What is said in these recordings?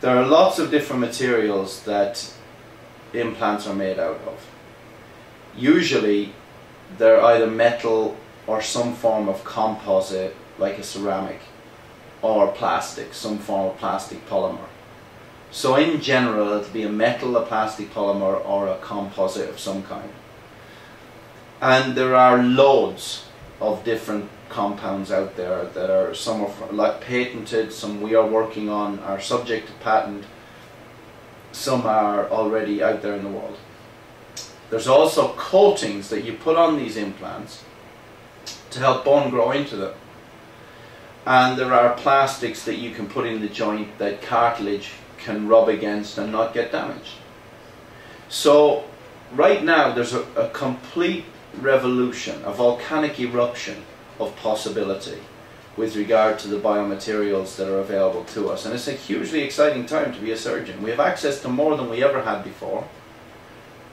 There are lots of different materials that implants are made out of. Usually they're either metal or some form of composite like a ceramic or plastic, some form of plastic polymer. So in general it'll be a metal, a plastic polymer or a composite of some kind. And there are loads of different compounds out there that are some are like patented, some we are working on are subject to patent, some are already out there in the world. There's also coatings that you put on these implants to help bone grow into them. And there are plastics that you can put in the joint that cartilage can rub against and not get damaged. So right now there's a, a complete revolution, a volcanic eruption of possibility with regard to the biomaterials that are available to us. And it's a hugely exciting time to be a surgeon. We have access to more than we ever had before.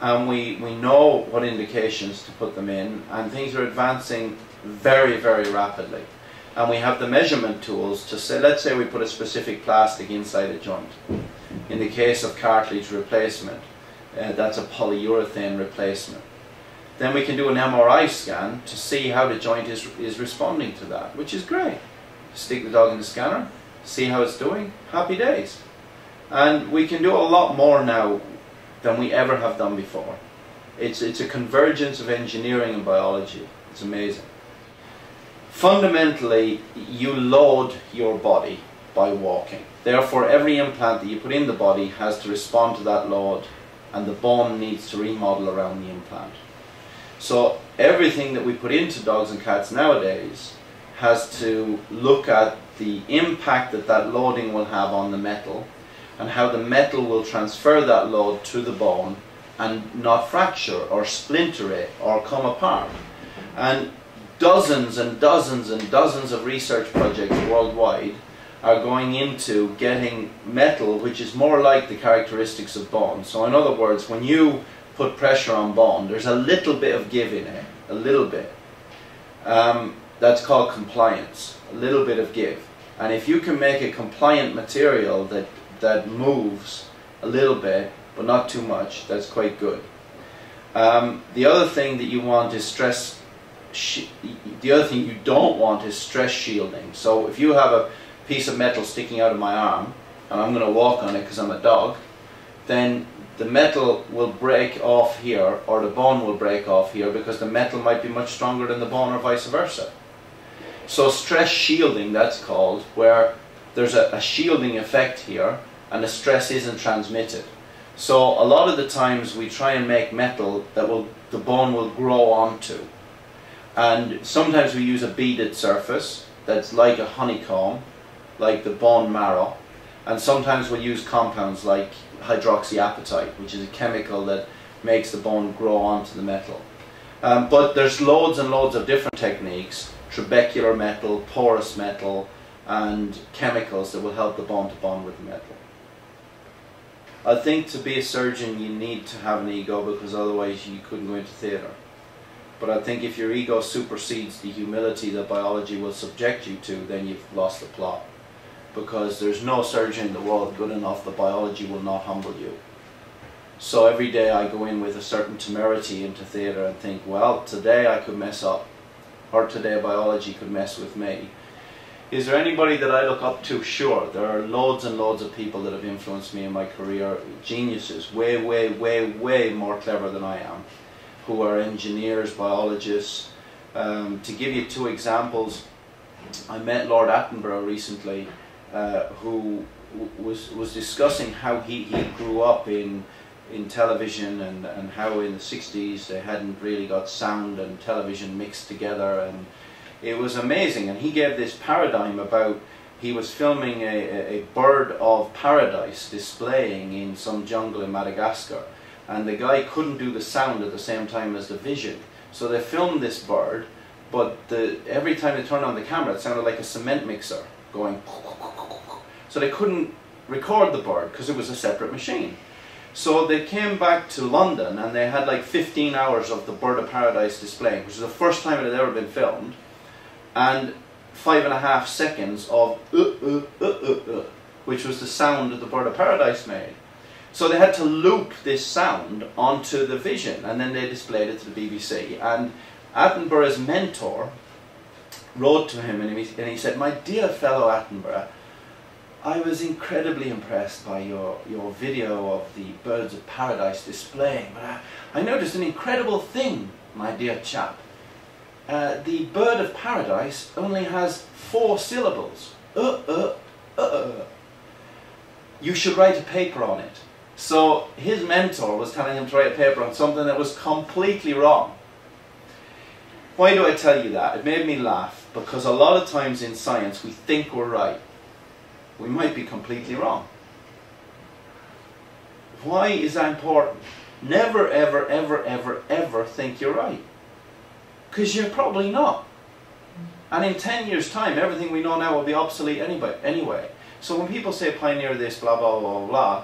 And we, we know what indications to put them in, and things are advancing very, very rapidly. And we have the measurement tools to say, let's say we put a specific plastic inside a joint. In the case of cartilage replacement, uh, that's a polyurethane replacement then we can do an MRI scan to see how the joint is, is responding to that, which is great. Stick the dog in the scanner, see how it's doing, happy days. And we can do a lot more now than we ever have done before. It's, it's a convergence of engineering and biology. It's amazing. Fundamentally, you load your body by walking. Therefore, every implant that you put in the body has to respond to that load and the bone needs to remodel around the implant. So everything that we put into dogs and cats nowadays has to look at the impact that that loading will have on the metal and how the metal will transfer that load to the bone and not fracture or splinter it or come apart. And dozens and dozens and dozens of research projects worldwide are going into getting metal which is more like the characteristics of bone. So in other words, when you put pressure on Bond. there's a little bit of give in it, a little bit. Um, that's called compliance, a little bit of give. And if you can make a compliant material that, that moves a little bit, but not too much, that's quite good. Um, the other thing that you want is stress, the other thing you don't want is stress shielding. So if you have a piece of metal sticking out of my arm, and I'm going to walk on it because I'm a dog, then the metal will break off here or the bone will break off here because the metal might be much stronger than the bone or vice versa. So stress shielding that's called where there's a, a shielding effect here and the stress isn't transmitted. So a lot of the times we try and make metal that will the bone will grow onto. And sometimes we use a beaded surface that's like a honeycomb, like the bone marrow. And sometimes we'll use compounds like hydroxyapatite, which is a chemical that makes the bone grow onto the metal. Um, but there's loads and loads of different techniques, trabecular metal, porous metal, and chemicals that will help the bone to bond with the metal. I think to be a surgeon you need to have an ego because otherwise you couldn't go into theatre. But I think if your ego supersedes the humility that biology will subject you to, then you've lost the plot because there's no surgeon in the world good enough that biology will not humble you. So every day I go in with a certain temerity into theatre and think, well, today I could mess up, or today biology could mess with me. Is there anybody that I look up to? Sure, there are loads and loads of people that have influenced me in my career, geniuses, way, way, way, way more clever than I am, who are engineers, biologists. Um, to give you two examples, I met Lord Attenborough recently, uh, who was was discussing how he, he grew up in in television and, and how in the 60s they hadn't really got sound and television mixed together and it was amazing. And he gave this paradigm about he was filming a, a bird of paradise displaying in some jungle in Madagascar and the guy couldn't do the sound at the same time as the vision. So they filmed this bird but the, every time they turned on the camera it sounded like a cement mixer going so they couldn't record the bird because it was a separate machine. So they came back to London and they had like 15 hours of the Bird of Paradise displaying, which is the first time it had ever been filmed, and five and a half seconds of uh, uh, uh, uh, uh which was the sound that the bird of paradise made. So they had to loop this sound onto the vision, and then they displayed it to the BBC. And Attenborough's mentor wrote to him, and he, and he said, "My dear fellow Attenborough." I was incredibly impressed by your, your video of the birds of paradise displaying, but I, I noticed an incredible thing, my dear chap. Uh, the bird of paradise only has four syllables. Uh, uh, uh, uh. You should write a paper on it. So his mentor was telling him to write a paper on something that was completely wrong. Why do I tell you that? It made me laugh because a lot of times in science we think we're right we might be completely wrong. Why is that important? Never, ever, ever, ever, ever think you're right. Because you're probably not. And in 10 years' time, everything we know now will be obsolete anyway. anyway. So when people say pioneer this, blah, blah, blah, blah,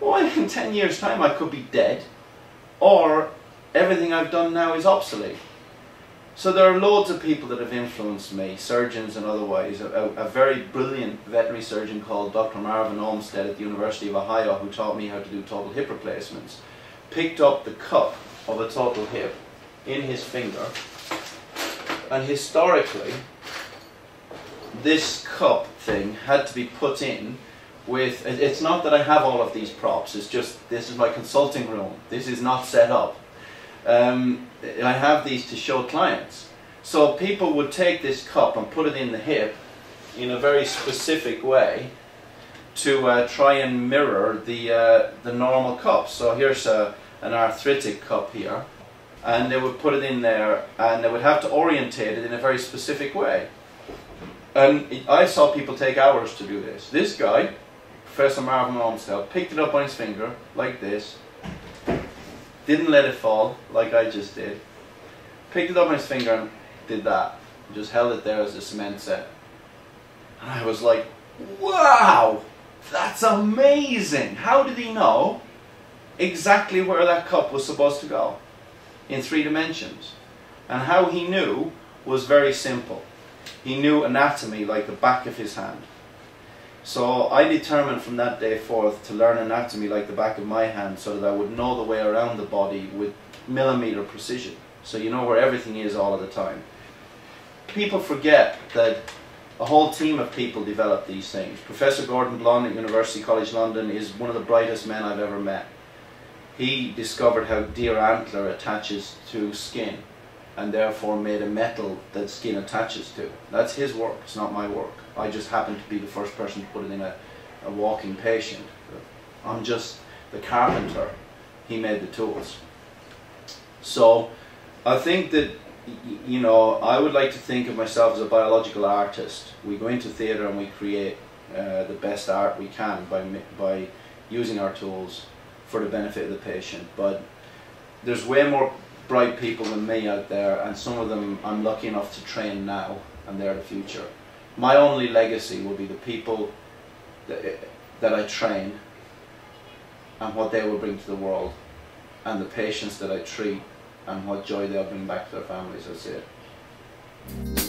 well, in 10 years' time I could be dead, or everything I've done now is obsolete. So there are loads of people that have influenced me, surgeons and otherwise. A, a, very brilliant veterinary surgeon called Dr. Marvin Olmstead at the University of Ohio, who taught me how to do total hip replacements, picked up the cup of a total hip in his finger, and historically, this cup thing had to be put in with. It's not that I have all of these props. It's just this is my consulting room. This is not set up um, I have these to show clients. So people would take this cup and put it in the hip in a very specific way to uh, try and mirror the, uh, the normal cup. So here's a, an arthritic cup here and they would put it in there and they would have to orientate it in a very specific way. And I saw people take hours to do this. This guy, Professor Marvin Olmstead, picked it up on his finger like this didn't let it fall like I just did. Picked it up on his finger and did that. Just held it there as a cement set. And I was like, wow, that's amazing. How did he know exactly where that cup was supposed to go in three dimensions? And how he knew was very simple. He knew anatomy like the back of his hand. So I determined from that day forth to learn anatomy like the back of my hand so that I would know the way around the body with millimeter precision. So you know where everything is all of the time. People forget that a whole team of people developed these things. Professor Gordon Blunn at University College London is one of the brightest men I've ever met. He discovered how deer antler attaches to skin and therefore made a metal that skin attaches to. That's his work, it's not my work. I just happen to be the first person to put it in a, a walking patient. I'm just the carpenter. He made the tools. So I think that, you know, I would like to think of myself as a biological artist. We go into theatre and we create uh, the best art we can by, by using our tools for the benefit of the patient. But there's way more bright people than me out there, and some of them I'm lucky enough to train now, and they're the future my only legacy will be the people that, that I train and what they will bring to the world and the patients that I treat and what joy they'll bring back to their families. That's it.